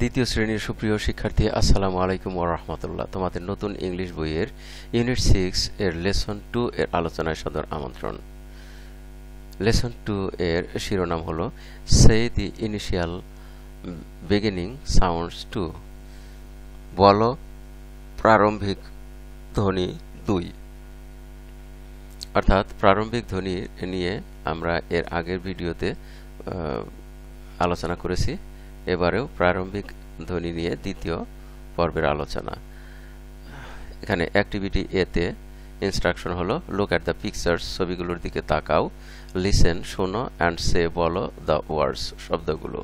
দ্বিতীয় শ্রেণির সুপ্রিয় শিক্ষার্থী, আসসালামু আলাইকুম ওরহমতুল্লাহ তোমাদের নতুন ইংলিশ বইয়ের ইউনিট সিক্স এর লেসন টু এর আলোচনায় সদর আমন্ত্রণ। লেসন টু এর শিরোনাম হল say the initial beginning sounds two বলো, প্রারম্ভিক ধ্বনি দুই। অর্থাৎ প্রারম্ভিক ধ্বনি নিয়ে আমরা এর আগের ভিডিওতে আলোচনা করেছি। এবারেও প্রারম্ভিক ধ্বনি নিয়ে দ্বিতীয় পর্বের আলোচনা। এখানে অ্যাক্টিভিটি এতে ইনস্ট্রাকশন হলো লুক অ্যাট দ্য পিকচার্স ছবিগুলোর দিকে তাকাও লিসেন শোনো অ্যান্ড সে বলো দ্য ওয়ার্ডস শব্দগুলো।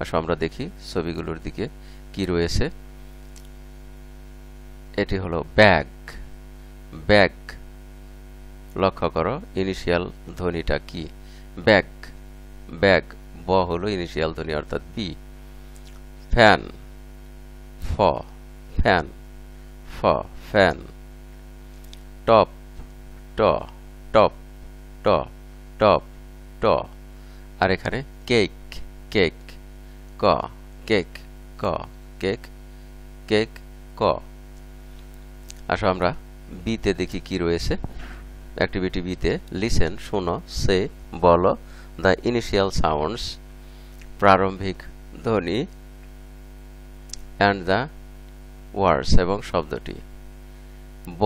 আসো আমরা দেখি ছবিগুলোর দিকে কি রয়েছে। এটি হলো ব্যাগ ব্যাগ লক্ষ্য করো ইনিশিয়াল ধ্বনিটা কি? ব্যাগ ব্যাগ ব হলো ইনিশিয়াল ধ্বনি, অর্থাৎ বি ফ্যান, ফ ফ্যান ফ, ফ্যান, টপ, ট টপ ট টপ, ট, আর এখানে কেক কেক, ক কেক ক, কেক কেক, ক। আসো আমরা বিতে দেখি কি রয়েছে। অ্যাক্টিভিটি বিতে লিসেন শোনো সে বলো দ্য ইনিশিয়াল সাউন্ডস প্রারম্ভিক ধ্বনি অ্যান্ড দ্য ওয়ার্ডস এবং শব্দটি। ব,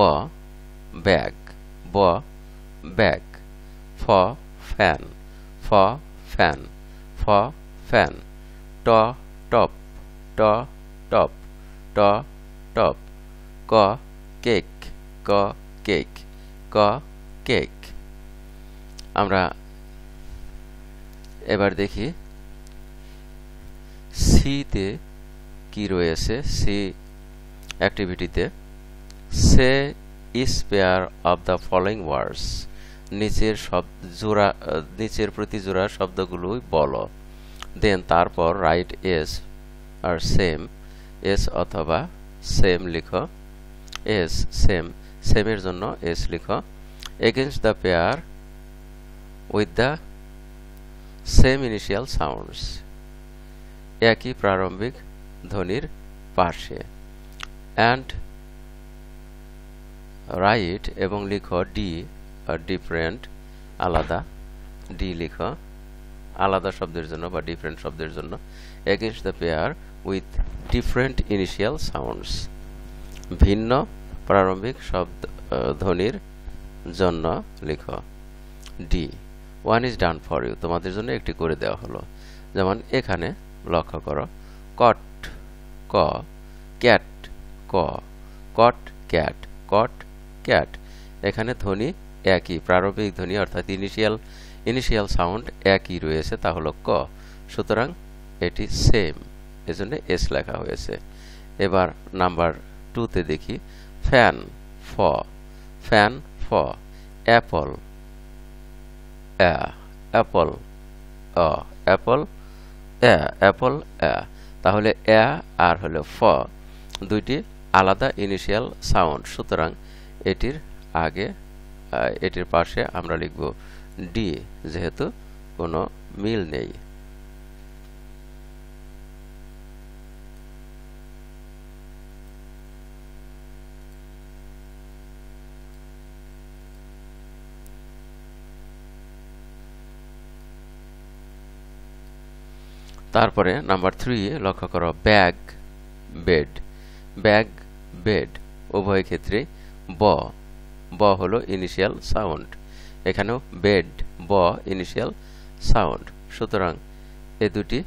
ব্যাগ। ব, ব্যাগ। ফ, ফ্যান। ফ ফ্যান। ফ, ফ্যান। ট, টপ। ট টপ। ট, টপ। ক, কেক। ক কেক। ক, কেক। আমরা এবার দেখি সিতে কি রয়েছে? C অ্যাক্টিভিটিতে say this pair of the following words নিচের সব জোড়া নিচের প্রতি জোড়া শব্দগুলোই বলো। দেন তারপর রাইট এস আর সেম এস অথবা সেম লিখো। এস সেম সেমের জন্য এস লিখো। Against the pair with the same initial sounds একই প্রারম্ভিক ধ্বনির পাশে অ্যান্ড রাইট এবং লিখো ডি ডিফারেন্ট আলাদা। ডি লিখো, আলাদা শব্দের জন্য বা ডিফারেন্ট শব্দের জন্য। Against the pair with different initial sounds ভিন্ন প্রারম্ভিক শব্দ ধ্বনির জন্য লিখো D one is done for you তোমাদের জন্য একটি করে দেওয়া হলো। যেমন এখানে লক্ষ্য করো। কট ক, ক্যাট, ক, কট, ক্যাট কট, ক্যাট। এখানে ধ্বনি একই, প্রারম্ভিক ধ্বনি অর্থাৎ ইনিশিয়াল ইনিশিয়াল সাউন্ড একই রয়েছে, তা হলো ক। সুতরাং এটি সেম এজন্য এস লেখা হয়েছে। এবার নাম্বার টুতে দেখি ফ্যান ফ ফ্যান ফ অ্যাপল অ্যাপল অ অ্যাপল অ্যাপল তাহলে এ আর হলো ফ। দুইটি আলাদা ইনিশিয়াল সাউন্ড সুতরাং এটির আগে এটির পাশে আমরা লিখব ডি যেহেতু কোনো মিল নেই। তারপরে নাম্বার থ্রি লক্ষ্য করো, ব্যাগ, বেড। ব্যাগ, বেড, উভয় ক্ষেত্রে ব। ব হলো ইনিশিয়াল সাউন্ড এখানেও বেড ব ইনিশিয়াল সাউন্ড সুতরাং এ দুটি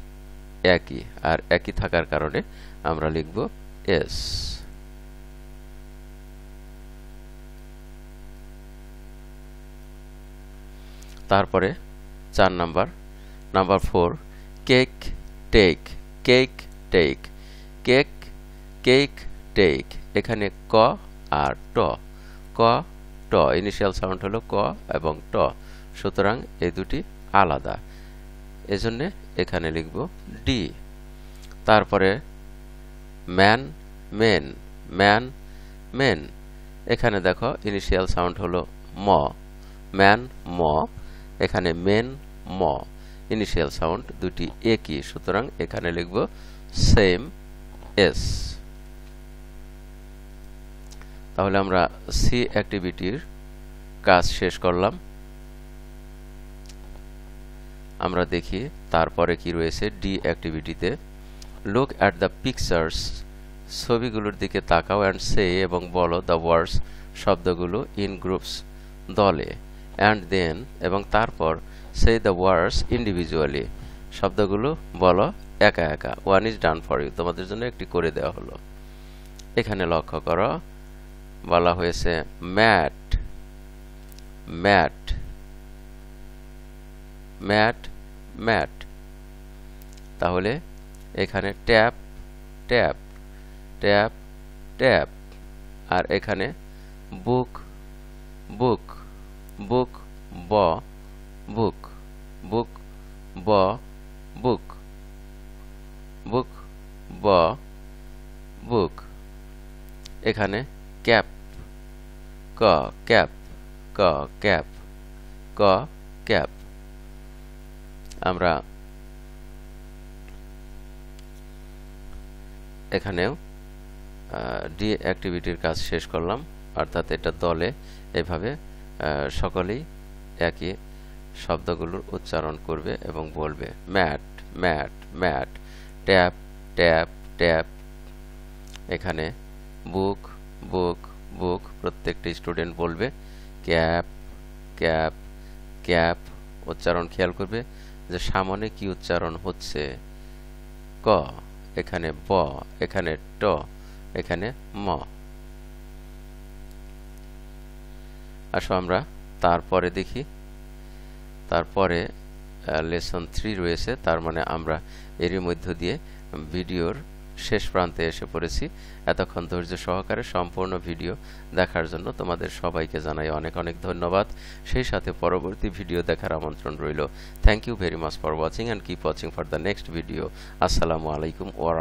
একই, আর একই থাকার কারণে আমরা লিখব এস তারপরে চার number number four, cake take cake take cake cake take এখানে ক আর ট, ক, ট ইনিশিয়াল সাউন্ড হলো ক এবং ট, সুতরাং এই দুটি আলাদা। এজন্য এখানে লিখব ডি তারপরে ম্যান মেন ম্যান মেন এখানে দেখো ইনিশিয়াল সাউন্ড হলো ম ম্যান ম, এখানে মেন ম। ইনিশিয়াল সাউন্ড দুটি একই সুতরাং এখানে লিখব সেম এস তাহলে আমরা সি অ্যাক্টিভিটির কাজ শেষ করলাম। আমরা দেখি তারপরে কি রয়েছে ডি অ্যাক্টিভিটিতে লুক অ্যাট দ্য পিকচার্স ছবিগুলোর দিকে তাকাও অ্যান্ড সে এবং বলো দ্য ওয়ার্ডস শব্দগুলো ইন গ্রুপস দলে অ্যান্ড দেন এবং তারপর সে দ্য ওয়ার্ডস ইন্ডিভিজুয়ালি শব্দগুলো বলো একা একা। One is done for you তোমাদের জন্য একটি করে দেওয়া হলো। এখানে লক্ষ্য করো। বলা হয়েছে, ম্যাট। ম্যাট। Mat mat. তাহলে এখানে ট্যাপ ট্যাপ। Tap tap. আর এখানে বুক বুক। বুক, ব। বুক বুক ব বুক বুক ব বুক এখানে ক্যাপ, ক ক্যাপ ক ক্যাপ ক, ক্যাপ। আমরা এখানেও ডি অ্যাক্টিভিটির কাজ শেষ করলাম, অর্থাৎ এটা দলে এভাবে সকলেই একই শব্দগুলোর উচ্চারণ করবে এবং বলবে, mat mat mat, tap tap tap. এখানে বুক বুক বুক প্রত্যেকটি স্টুডেন্ট বলবে, ক্যাপ ক্যাপ ক্যাপ। উচ্চারণ খেয়াল করবে যে সামনে কি উচ্চারণ হচ্ছে। ক, এখানে ব, এখানে ট, এখানে ম। আসো আমরা তারপরে দেখি। তারপরে লেসন থ্রি রয়েছে, তার মানে আমরা এরই মধ্য দিয়ে ভিডিওর শেষ প্রান্তে এসে পড়েছি। এতক্ষণ ধৈর্য সহকারে সম্পূর্ণ ভিডিও দেখার জন্য তোমাদের সবাইকে জানাই অনেক অনেক ধন্যবাদ। সেই সাথে পরবর্তী ভিডিও দেখার আমন্ত্রণ রইল। Thank you very much for watching and keep watching for the next video আসসালামু আলাইকুম ওয়া